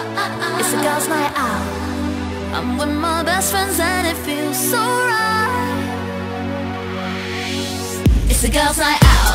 It's a girls' night out. I'm with my best friends and it feels so right. It's a girls' night out.